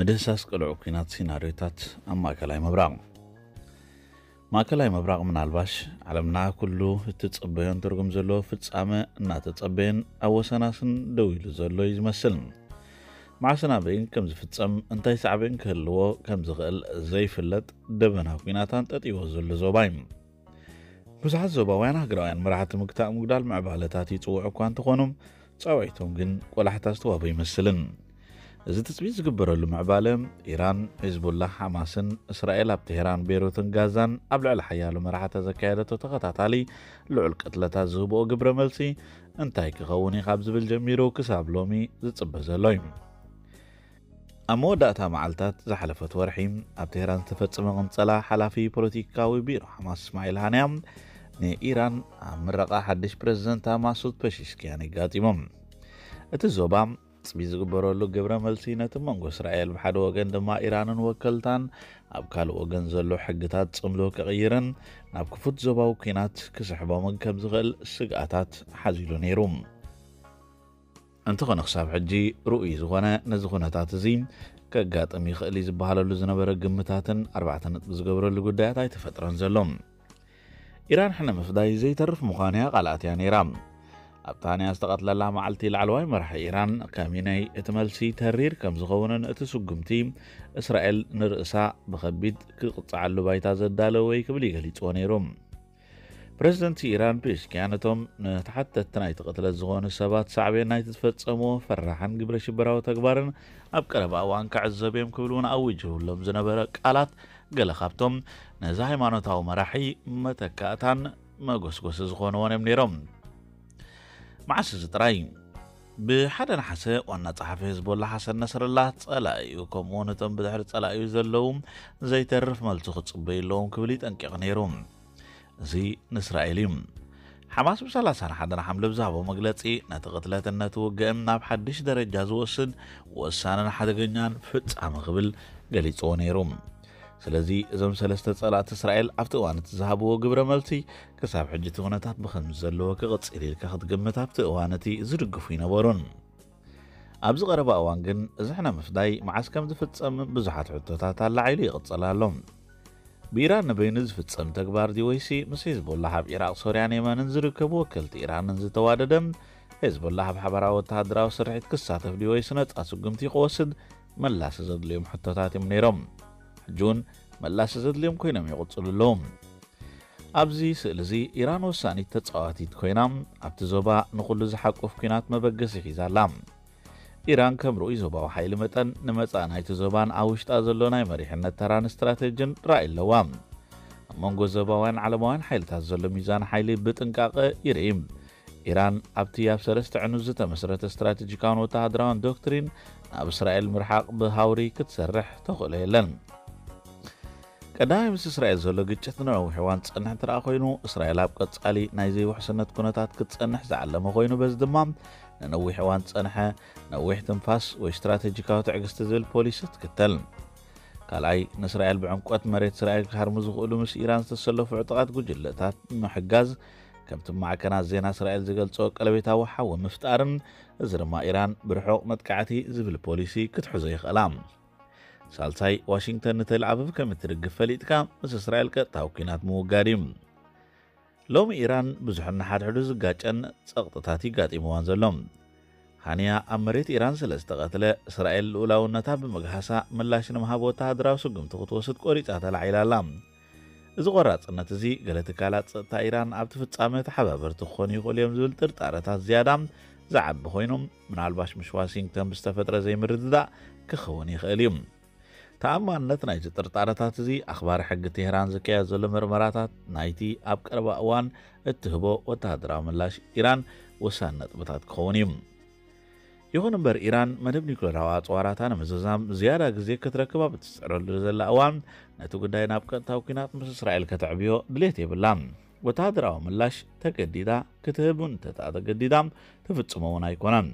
ምድህሳስ ቅልዑ ኩናት ሲናርዮታት ኣብ ማእከላይ ምብራቕ ማእከላይ ምብራቕ ምናልባሽ ዓለምና ኩሉ እትጸበዮን ትርጉም ዘለዎ ፍጻመ እናተፀበየን ኣብ ወሰናስን ደው ኢሉ ዘሎ እዩ ዝመስል በይን ከም ዝፍፀም እንታይ ሳዕብን ክህልዎ ከም ዝኽእል ዘይፍለጥ ደበና ኩናታን ጠጢዎ ዘሎ ዞባ እዩ ብዙሓት ዞባውያን ሃገራውያን መራሕቲ ምግታእ ምጉዳል ምዕባለታት ይፅውዑ እኳ እንትኾኑም ፀውዒቶም ግን ቆላሕታ ዝተዋበ ይመስልን እዚ ትፅቢት ዝግበረሉ ምዕባለ ኢራን ሒዝቡላ ሓማስን እስራኤል ኣብ ትሄራን ቤይሩትን ጋዛን ኣብ ልዕሊ ሓያሉ መራሕተ ዘካየደቶ ተኸታታሊ ልዑል ቅትለታት ዝህብኦ ግብረ መልሲ እንታይ ክኸውን እዩ ካብ ዝብል ጀሚሩ ክሳብ ሎሚ ዝፅበ ዘሎ እዩ ኣብ መወዳእታ መዓልትታት ዝሓለፈት ወርሒ ኣብ ትሄራን ዝተፈጽመ ቕንፀላ ሓላፊ ፖለቲካዊ ቢሮ ሓማስ እስማኤል ሃንያ ንኢራን ኣብ ምረቓ ሓድሽ ፕረዚደንት ሃማስ ሱት ፐሽሽኪያን ይጋጢሞም እቲ ዞባ ትፅቢት ዝግበረሉ ግብረ መልሲ ነቲ መንጎ እስራኤል ብሓደ ወገን ድማ ኢራንን ወከልታን ኣብ ካልእ ወገን ዘሎ ሕግታት ፅምሉ ክቕይርን ናብ ክፉት ዞባዊ ኩናት ክስሕቦምን ከም ዝኽእል ስግኣታት ሓዚሉ ነይሩ እንተኾነ ክሳብ ሕጂ ርኡይ ዝኾነ ነዚ ኩነታት እዚ ከጋጥም ይኽእል እዩ ዝበሃለሉ ዝነበረ ግምታትን ኣርባዕተ ነጥቢ ዝገብረሉ ጉዳያት ኣይተፈጥረን ዘሎ ኢራን ሕነ ምፍዳይ ዘይተርፍ ምዃንያ ቓልኣት እያ ነይራ ኣብታንያ ዝተቐትለላ መዓልቲ ላዕለዋይ መራሒ ኢራን ከመይ ናይ እቲ መልሲ ተሪር ከም ዝኸውንን እቲ ስጉምቲ እስራኤል ንርእሳ ብከቢድ ክቕፅዓሉ ባይታ ዘዳለ ወይ ክብል ይገሊፅዎ ነይሩ ፕረዚደንት ኢራን ፔስኪያን እቶም ንተሓተቲ ናይቲ ቅትለት ዝኾኑ ሰባት ሳዕብን ናይቲ ዝፈፀምዎ ፈራሕን ግብረ ሽበራዊ ተግባርን ኣብ ቀረባ እዋን ክዕዘብ እዮም ክብል እውን ኣውጅህሎም ዝነበረ ቃላት ገለ ካብቶም ነዚ ሃይማኖታዊ መራሒ መተካእታን መጎስጎሲ ዝኾንዎን እዮም ነይሮም መዓስ እዚ ጥራይ እዩ ብሓደ ናሓሰ ዋና ፀሓፊ ህዝቦላ ሓሰን ነስርላ ፀላእ እዩ ከምኡውን እቶም ብድሕሪ ፀላእዩ ዘለው ዘይተርፍ መልሲ ክፅበዩ ኣለዎም ክብል ይጠንቂቕ ነይሩ እዚ ንእስራኤል እዩ ሓማስ ብ31 ሓምለ ብዝሃቦ መግለፂ ነቲ ቅትለትን ነቲ ውግእን ናብ ሓድሽ ደረጃ ዝወስድ ወሳንን ሓደገኛን ፍጻሚ ክብል ገሊፅዎ ነይሩ سلزي زم سلسة صلات إسرائيل أفتوانة تزهبوا قبر ملتي كساب حجته ونتات بخمزة لو كغطس إليل كخط قمت أفتوانة زرق فينا ورون أبز غربا أوانقن زحنا مفداي معاس كم دفت سم بزحات عطوتات على عيلي غطس لهم بيران نبين زفت سم تكبار دي ويسي مسيز بولها بإراق سورياني ما ننزر كبو كلت إيران ننزي تواددم هزبولها بحبارا وتهدرا وسرعيت كساتف دي ويسنت أسو قمتي قوسد من لاسزد ليوم حطوتاتي منيرم ሕጁን መላሲ ዘድልዮም ኮይኖም ይቕፅልሎም ኣብዚ ስእሊ እዚ ኢራን ወሳኒት ተፃዋቲት ኮይና ኣብቲ ዞባ ንኹሉ ዝሓቆፍ ኩናት መበገሲ ሒዛላ ኢራን ከም ርእይ ዞባዊ ሓይሊ መጠን ንመፃእ ናይቲ ዞባን ኣብ ውሽጣ ዘሎ ናይ መሪሕነት ተራን እስትራተጅን ራእይ ኣለዋ ኣብ መንጎ ዞባውያን ዓለማውያን ሓይልታት ዘሎ ሚዛን ሓይሊ ብጥንቃቐ ይርኢ ኢራን ኣብቲ ኣብ ሰለስተ ዕኑዝ ዝተመስረተ እስትራቴጂካውን ወተሃደራውን ዶክትሪን ናብ እስራኤል ምርሓቕ ብሃውሪ ክትሰርሕ ተኽእሎ የለን ቀዳማይ ምስ እስራኤል ዘሎ ግጭት ንነዊሕ እዋን ዝጸንሕ እንተ ደኣ ኮይኑ እስራኤል ኣብ ቀጻሊ ናይ ዘይውሕስነት ኩነታት ክትጸንሕ ዝዓለመ ኮይኑ በዚ ድማ ንነዊሕ እዋን ዝጸንሐ ነዊሕ ትንፋስ ወይ ስትራቴጂካዊ ትዕግስቲ ዝብል ፖሊሲ ትክተል ካልኣይ ንእስራኤል ብዕምቆት መሬት እስራኤል ክሃርሙ ዝኽእሉ ምስ ኢራን ዝተሰለፉ ዕጡቓት ጉጅለታት ምሕጋዝ ከምቲ ማዕከናት ዜና እስራኤል ዝገልጾ ቀለቤታዊ ሓዊ ምፍጣርን እዚ ድማ ኢራን ብርሑቕ መጥቃዕቲ ዝብል ፖሊሲ ክትሕዞ ይኽእላ ሳልሳይ ዋሽንግተን ንተልዓበብ ከም እትድግፍ ፈሊጥካ ምስ እስራኤል ቀጥታዊ ኩናት ምውጋድ እዩ ሎሚ ኢራን ብዙሕ ንሓድሕዱ ዝጋጨን ጸቕጥታት ይጋጢምዋን ዘሎ ሃንያ ኣብ መሬት ኢራን ስለ ዝተቐትለ እስራኤል ልኡላውነታ ብመግሃሳ ምላሽ ንምሃብ ወተሃደራዊ ስጉምቲ ክትወስድ ቆሪፃ ተላዒላ ኣላ እዚ ቆራፅነት እዚ ገለ ትካላት ፀጥታ ኢራን ኣብቲ ፍጻመ ተሓባበርቲ ክኾኑ ይኽእሉ እዮም ዝብል ጥርጣረታት ዝያዳ ዝዓቢ ኮይኖም ምናልባሽ ምስ ዋሽንግተን ብዝተፈጥረ ዘይምርድዳእ ክኸውን ይኽእል እዩ ተኣማንነት ናይ ዝጥርጣረታት እዚ ኣኽባሪ ሕጊ ቴሄራን ዝካየድ ዘሎ ምርመራታት ናይቲ ኣብ ቀረባ እዋን እትህቦ ወተሃደራዊ ምላሽ ኢራን ወሳኒ ነጥብታት ክኸውን እዩ ይኹን እምበር ኢራን መደብ ኒኩለራዊ ኣፅዋራታ ንምዝዛም ዝያዳ ግዜ ክትረክብ ኣብ እትስዕረሉ ዘላ እዋን ነቲ ጉዳይ ናብ ቀጥታዊ ኩናት ምስ እስራኤል ከተዕብዮ ድሌት የብላ ወተሃደራዊ ምላሽ ተገዲዳ ክትህብን ተታ ተገዲዳ ትፍፅሞ እውን ኣይኮነን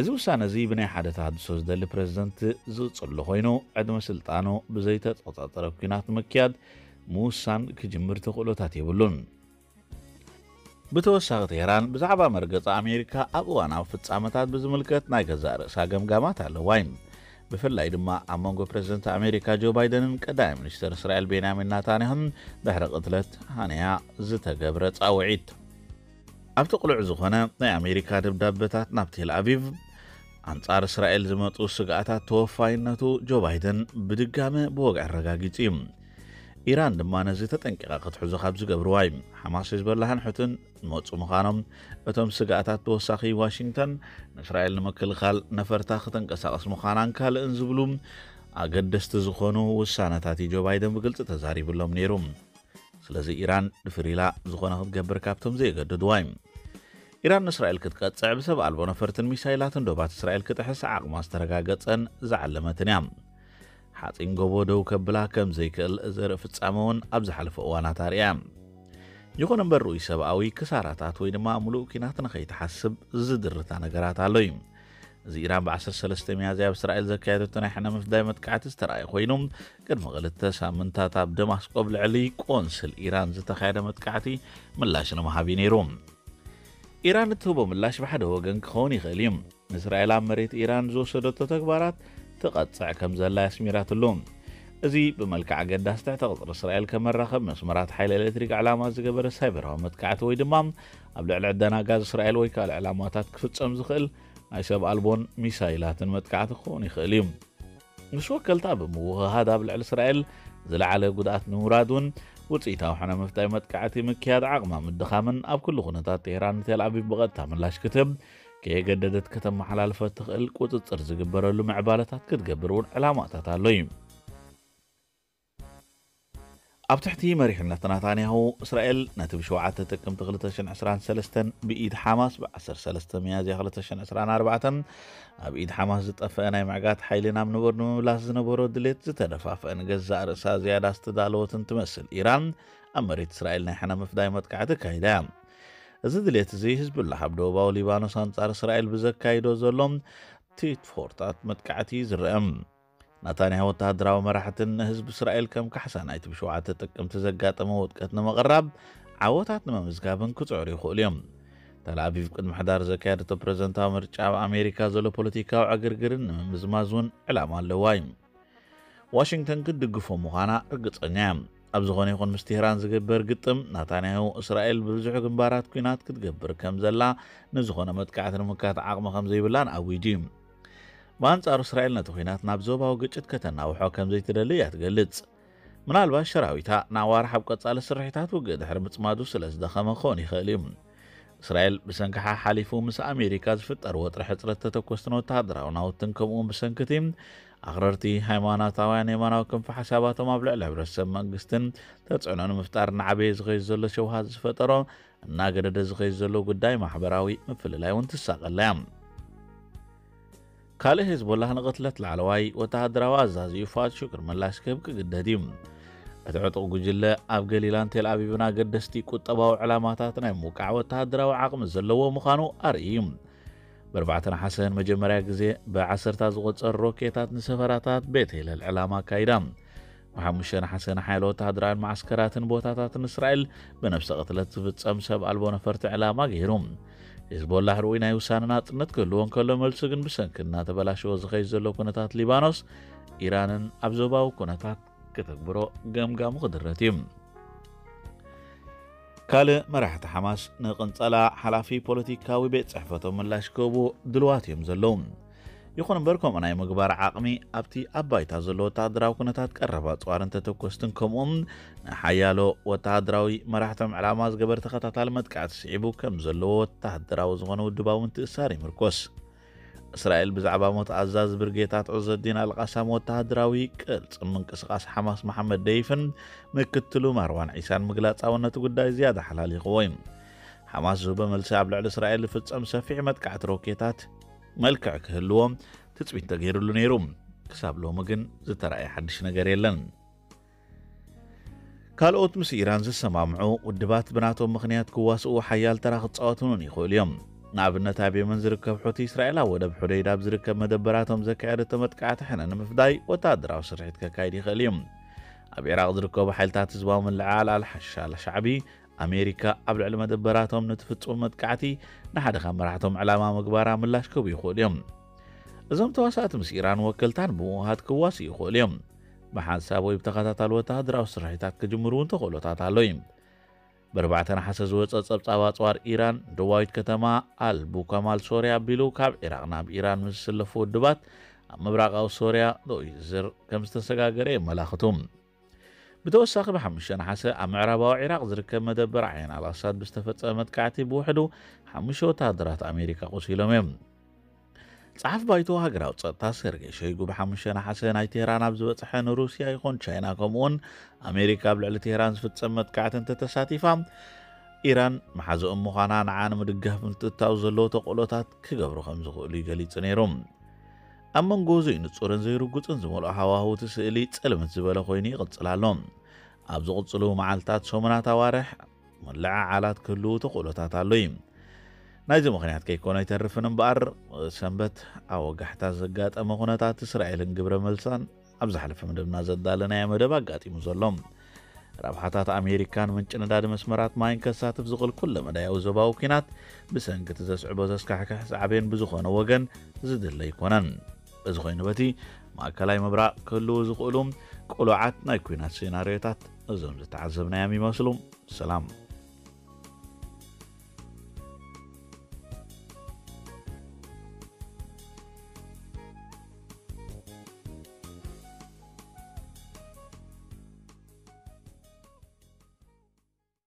እዚ ውሳነ እዚ ብናይ ሓደ ተሃድሶ ዝደሊ ፕረዚደንት ዝፅሉ ኮይኑ ዕድመ ስልጣኑ ብዘይተቆፃፀረ ኩናት ምክያድ ምውሳን ክጅምር ተኽእሎታት የብሉን ብተወሳኺ ቴህራን ብዛዕባ መርገፂ ኣሜሪካ ኣብ እዋን ኣብ ፍጻመታት ብዝምልከት ናይ ገዛእ ርእሳ ገምጋማት ኣለዋይ ብፍላይ ድማ ኣብ መንጎ ፕረዚደንት ኣሜሪካ ጆ ባይደንን ቀዳማይ ሚኒስትር እስራኤል ቤንያሚን ናታንያሁን ድሕሪ ቅትለት ሃንያ ዝተገብረ ጻውዒት ኣብቲ ቁልዕ ዝኾነ ናይ ኣሜሪካ ደብዳቤታት ናብ ቴል ኣቪቭ አንጻር እስራኤል ዝመጡ ስጋኣታት ተወፋይነቱ ጆ ባይደን ብድጋሚ ብወግ ኣረጋጊፂ ኢራን ድማ ነዚ ተጠንቂቓ ክትሕዞ ካብ ዝገብርዋ እዩ ሓማስ ሒዝበላሕን ሕትን መፁ ምዃኖም እቶም ስጋኣታት ተወሳኺ ዋሽንግተን ንእስራኤል ንምክልኻል ነፈርታ ክተንቀሳቐስ ምዃናን ካልእን ዝብሉ ኣገደስቲ ዝኾኑ ውሳነታት እዩ ጆ ባይደን ብግልፂ ተዛሪብሎም ነይሩ ስለዚ ኢራን ድፍሪላ ዝኾነ ክትገብር ካብቶም ዘየገድድዋ እዩ ኢራን ንእስራኤል ክትቀጽዕ ብሰብ ኣልቦ ነፈርትን ሚሳይላትን ዶባት እስራኤል ክትሕስ ዓቕማ ዝተረጋገፀን ዝዓለመትን እያ ሓፂን ጎቦ ደው ከብላ ከም ዘይክእል ዘርኢ ፍጻመ እውን ኣብ ዝሓለፈ እዋናት ኣርእያ ይኹን እምበር ርኡይ ሰብኣዊ ክሳራታት ወይ ድማ ሙሉእ ኪናት ንኸይተሓስብ ዝድርታ ነገራት ኣሎ እዩ እዚ ኢራን ብ13 መያዝያ ኣብ እስራኤል ዘካየደቶ ናይ ሕነ ምፍዳይ መጥቃዕቲ ዝተረኣየ ኮይኑ ቅድሚ ክልተ ሳምንታት ኣብ ደማስቆ ብልዕሊ ቆንስል ኢራን ዝተካየደ መጥቃዕቲ ምላሽ ንምሃብ ነይሩ ኢራን እትህቦ ምላሽ ብሓደ ወገን ክኸውን ይኽእል እዩ ንእስራኤል ኣብ መሬት ኢራን ዝወሰደቶ ተግባራት ትቐፅዕ ከም ዘላ ያስሚራት ኣሎ እዚ ብመልክዕ ኣገዳሲ ትሕተ ቅፅሪ እስራኤል ከመራኸብ መስመራት ሓይሊ ኤሌክትሪክ ዕላማ ዝገበረ ሳይበራዊ መጥቃዕቲ ወይ ድማ ኣብ ልዕሊ ዕደና ጋዝ እስራኤል ወይ ካልእ ዕላማታት ክፍጸም ዝኽእል ናይ ሰብ ኣልቦን ሚሳይላትን መጥቃዕቲ ክኸውን ይኽእል እዩ ምስ ወከልታ ብምውህሃድ ኣብ ልዕሊ እስራኤል ዝለዓለ ጉድኣት ንምውራድ እውን ውፅኢታዊ ሓነ ምፍታይ መጥቃዕቲ ምክያድ ዓቕማ ምድኻምን ኣብ ኩሉ ኩነታት ቴሄራን ቴልኣቢብ ብቐጥታ ምላሽ ክትህብ ከየገደደት ከተመሓላልፈ ትኽእል ቁፅፅር ዝግበረሉ ምዕባለታት ክትገብር እውን ዕላማታት ኣሎ እዩ ኣብ ትሕቲ መሪሕነትናታ ነያሁ እስራኤል ነቲ ብ7 ጥቅምቲ 223 ብኢድ ሓማስ ብ13 መያዝያ 224 ኣብ ኢድ ሓማስ ዝጠፍአ ናይ ምዕጋት ሓይሊ ናብ ንበር ንምምላስ ዝነበሮ ድሌት ዝተደፋፍአን ገዛእ ርእሳ ዝያዳ ዝተዳለወትን ትመስል ኢራን ኣብ መሬት እስራኤል ናይ ሓነ ምፍዳይ መጥቃዕቲ ካይዳ እያ እዚ ድሌት እዚ ህዝብላ ኣብ ደቡባዊ ሊባኖስ ኣንጻር እስራኤል ብዘካይዶ ዘሎ ቲትፎርታት መጥቃዕቲ ዝርአ ናታንያ ወተሃደራዊ መራሕትን ንህዝቢ እስራኤል ከም ካሕሳ ናይቲ ብሸውዓተ ጥቅምቲ ዘጋጠመ ውጥቀት ንምቕራብ ዓወታት ንምምዝጋብን ክፅዕሩ ይኽእሉ እዮም ተልኣቢብ ቅድሚ ሕዳር ዘካየደቶ ፕረዘንታዊ ምርጫ ኣብ ኣሜሪካ ዘሎ ፖለቲካዊ ዕግርግርን ንምምዝማዝ እውን ዕላማ ኣለዋ እዩ ዋሽንግተን ክድግፎ ምዃና እርግፀኛ እያ ኣብ ዝኾነ ይኹን ምስ ትሄራን ዝግበር ግጥም ናታንያሁ እስራኤል ብብዙሕ ግንባራት ኩናት ክትገብር ከም ዘላ ንዝኾነ መጥቃዕቲ ንምካት ዓቕሚ ከም ዘይብላን ኣዊጁ እዩ بانصار اسرائيل نتوهينات نابزوباو غچت كتناوحو كمزي تدلي يتغلص منالبا شراويتا ناوار حب قصال سرحيتات وغ دحر مصمادو سلازدخم خون يخليم اسرائيل بسنكحا حليفو مس امريكا زفطر وطرح حصرت تتكوستن وتادراو ناوتن كمون بسنكتيم اغررتي هايماناتاوያን የማናው ክንፍ ሓሳባቶም ኣብ ልዕሊ ሕብረተሰብ መንግስትን ተፅዕኖን ምፍጣር ንዓበየ ዝኸይ ዘሎ ሸውሃት ዝፈጠሮ እናገደደ ዝኸይ ዘሎ ጉዳይ ማሕበራዊ ምፍልላይ እውን ትሳቐላ እያ ካል ሂዝቦላ ንቐትለት ላዕለዋይ ወተሃደራዊ ኣዛዚ ፉኣድ ሽክር ምላሽ ክህብ ክግደድ እዩ እቲ ዕጡቕ ጉጅለ ኣብ ገሊላን ቴልኣብብን ኣገደስቲ ቁጠባዊ ዕላማታት ናይ ምውቃዕ ወተሃደራዊ ዓቕሚ ዘለዎ ምዃኑ ኣርኢ እዩ ብ4 ሓሰን መጀመርያ ግዜ ብ10ታት ዝቖፀር ሮኬታት ንሰፈራታት ቤት ሄለል ዕላማ ኣካይዳ ብሓሙሽተ ሓሰን ሓይለ ወተሃደራዊን ማዓስከራትን ቦታታትን እስራኤል ብነፍሰ ቅትለት ዝፍጸም ሰብ ኣልቦ ነፈርቲ ዕላማ ገይሩ የሕዝቦላ ናይ ውሳነን ኣጥነት ክህልዎን ከሎ መልሲ ግን ብሰንኪ እናተበላሸዎ ዝኸይ ዘሎ ኩነታት ሊባኖስ ኢራንን ኣብ ዞባዊ ኩነታት ክተግብሮ ገምጋሙ ክድረት እዩ ካልእ መራሕቲ ሓማስ ንቕንፀላ ሓላፊ ፖለቲካዊ ቤት ፅሕፈቶም ምላሽ ክህቡ ድልዋት እዮም ዘለዉ يخون بركم أنا مقبار عقمي أبتي أباي تازلو تادراو كنتات قربات وارنت تكوستن كمون حيالو وتادراوي مراحتم علامات قبر تخططال مدكعت سعيبو كم زلو تادراو زغنو دباون تأساري مركوس እስራኤል ብዛዕባ ሞት ኣዛዝ ብርጌታት ዑዘዲን ኣልቃሳም ወተሃደራዊ ቅልፅ ምንቅስቓስ ሓማስ መሓመድ ደይፍን ምክትሉ ማርዋን ዒሳን ምግላፃውነቱ ጉዳይ ዝያዳ ሓላሊኽዎ እዩ ሓማስ ዝህቦ መልሲ ኣብ ልዕሊ እስራኤል ዝፍፀም ሰፊሕ መጥቃዕቲ ሮኬታት መልክዕ ክህልዎም ትፅቢት ተገይሩሉ ነይሩ ክሳብ ሎሚ ግን ዝተረእየ ሓድሽ ነገር የለን ካልኦት ምስ ኢራን ዝሰማምዑ ውድባት ብናቶም ምኽንያት ክዋስኡ ሓያል ተራ ክፃወትኑን ይኽእሉ እዮም ንኣብነት ኣብ የመን ዝርከብ ሑቲ እስራኤላዊ ወደብ ሑደይድ ኣብ ዝርከብ መደበራቶም ዘካየደ ተመጥቃዕቲ ሕነ ንምፍዳይ ወታደራዊ ስርሒት ከካይድ ይኽእል እዩ ኣብ ኢራቅ ዝርከቡ ሓይልታት ህዝባዊ ምልዕዓል ኣልሓሻ ሻዕቢ ኣሜሪካ ኣብ ልዕሊ መደበራቶም ንትፍጽሙ መጥቃዕቲ ንሓደ ካብ መራሕቶም ዕላማ ምግባራ ምላሽ ክህቡ ይኽእሉ እዮም እዞም ተዋሳእቲ ምስ ኢራን ወከልታን ብምውሃት ክዋሲ ይኽእሉ እዮም ብሓንሳብ ወይ ብተኸታታሊ ወተሃደራዊ ስራሒታት ክጅምሩ እውን ተኽእሎታት ኣሎ እዩ ብርባዕተ ናሓሰ ዝወፀ ጸብጻብ ኣፅዋር ኢራን ደዋዊት ከተማ ኣልቡከማል ሶርያ ኣቢሉ ካብ ኢራቅ ናብ ኢራን ምስ ዝስለፉ ውድባት ኣብ ምብራቃዊ ሶርያ ዶይዝር ከም ዝተሰጋገረ የመላኽቱ ብተወሳኺ ብሓሙሽተ ኣብ ምዕራባዊ ዒራቅ ዝርከብ መደበር ዓይን ኣልኣሳድ ብዝተፈፀመ ጥቃዕቲ ብውሕዱ ሓሙሽተ ወታደራት ኣሜሪካ ቆሲሎም እዮም ጸሓፍ ባይቶ ሃገራዊ ፀጥታ ሰርጌ ሸይጉ ብሓሙሽተ ናሓሰ ናይ ቴህራን ኣብ ዝበፅሐ ንሩስያ ይኹን ቻይና ከምኡውን ኣሜሪካ ኣብ ልዕሊ ቴህራን ዝፍፀም መጥካዕቲ እንተተሳቲፋ ኢራን መሓዝኦም ምዃና ንዓ ንምድጋፍ ምትእታው ዘለዎ ተቆሎታት ክገብሩ ከም ዝኽእሉ ይገሊፅ ነይሩ اما نجوزي نتصورن زي رجوتن زمول حواهو تسئلي تسلمت زبالة خويني قتلالون ابزو قتلو معالتات سومنا توارح ملع عالات كلو تقولتات اللويم نايزي مخنيات كيكون يترفن بقر سنبت او قحتا زقات اما خونتات اسرائيل قبر ملسان ابز حلف مدبنا زدالنا يا مدب اقاتي مزلوم رابحاتات امريكان من چنداد مسمرات ماين كساتف زغل كل مدايا وزباو كينات بسنك تزسعبو زسكحكح زعبين بزخون وغن زدل يكونن እዚ ኮይኑ በቲ ማእከላይ ምብራቕ ክህልው ዝኽእሉ ቁሉዓት ናይ ኩናት ሴናርዮታት እዞም ዝተዓዘብናዮም ይመስሉ ሰላም